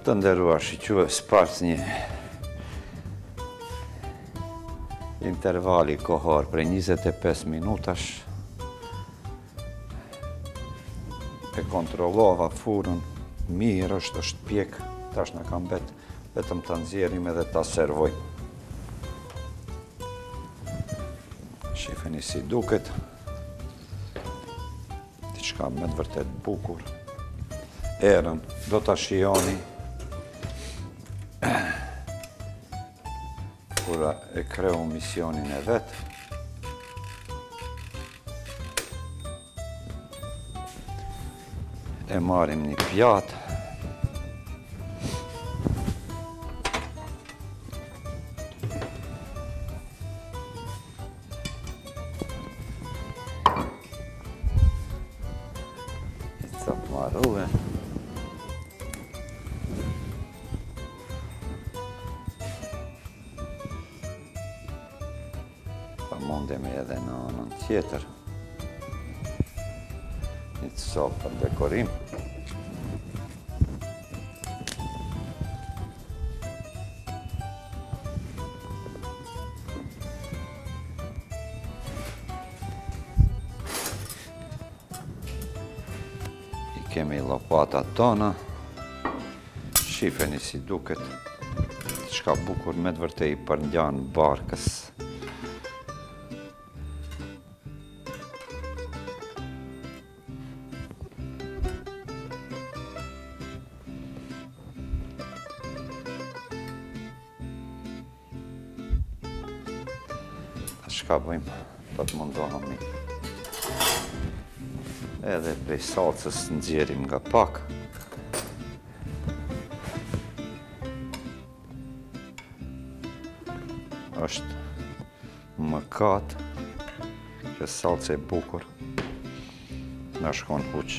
Të nderuar shikues pas një intervali kohor prej 25 minutash e kontrollova furrën mirë është është pjek tash na ka mbet vetëm ta nxjerrim edhe ta servojmë shifeni si duket Diçka me të vërtetë bukur. Erën, do ta shijoni. Furra e kreu misionin e vet. E marrim një pjatë. Marrim. Pa mundemi edhe në anën tjetër. Një copë për dekorim. I kemi lopatat tona. Shifeni si duket. Diçka bukur me të vërtetë i përngjan barkës. Çka bëjmë, do të mundohemi. Edhe prej salcës nxjerrim nga pak. është mëkat kjo salcë e bukur na shkon huq.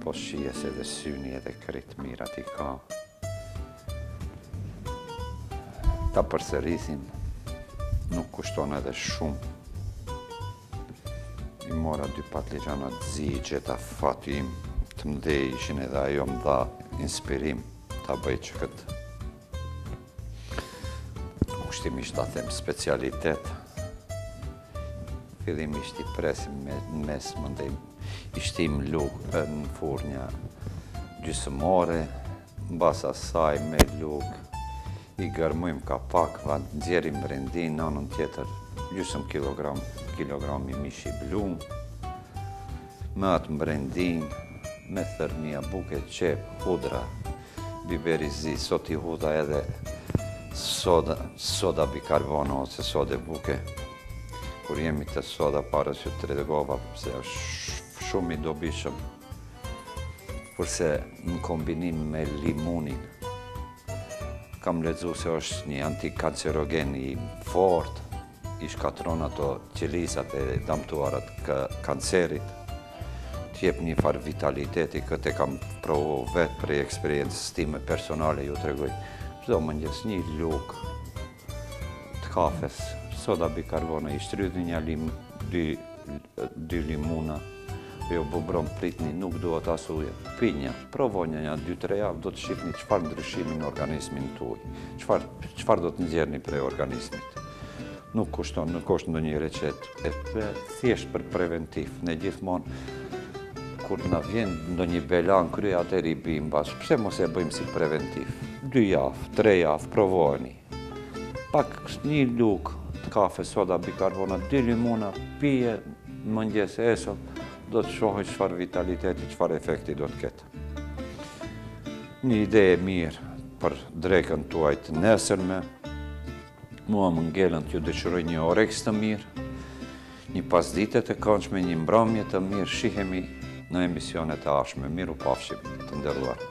Po shijes edhe syni edhe krejt mirat i ka. Ta përsërisim, nuk kushton edhe shumë. I mora dy patlixhana t'zi, gjeta fati im, të mdhej ishin edhe ajo më dha inspirim, ta bëj këtë. Kushtimisht të them specialitet. Fillimisht i presim në mes, mandej. i shtim në furrë nja gjysmë ore, mbas asaj me lugë, i gërmojmë kapak, ua nxjerrim brendinë, në anën tjetër, gjysëm kilogram, kilogram mish i blum, me atë brendinë, me thërmia buke, qepë, hudra, Biber i zi, sot i hodha edhe soda, soda bikarbon ose sode buke. Kur jemi të soda para që të redegova, se është shumë i dobishëm. Kurse në kombinim me limunin, kam ledzu se është një antikancerogen i fort, i shkatërron ato qelizat e dëmtuara të kancerit, të jep një farë vitaliteti, këtë e kam provo vetë prej eksperiencës time personale, ju tregoj, çdo mëngjes një lugë të kafes, soda bikarbona, i shtrydhë nja lim, dy dy limuna, ajo bubrron pritni, nuk duhet as ujë. Pini, provone nja dy tre javë, do të shihni çfarë ndryshimi në organizmin tuaj. Çfarë do të nxjerrni prej organizmit. Nuk kushton, nuk është ndonjë recetë, është thjesht për preventiv. Ne gjithmonë kur na vjen ndonjë bela në krye atëherë i bim mbas. Pse mos e bëjmë si preventiv? Dy javë, tre javë, provojeni. Pak një lugë të kafe soda bikarbona, dy limona, pije në mëngjes esëll, do të shohë çfarë vitaliteti, çfarë efekti do të ketë. Një ide e mirë për drekën tuaj të nesërme, mua më ngelën t'ju dëshiroj një oreks të mirë, një pasdite të kandshme, një mbramje të mirë, shihemi në emisionet e ardhshme, mirupafshim të nderuar.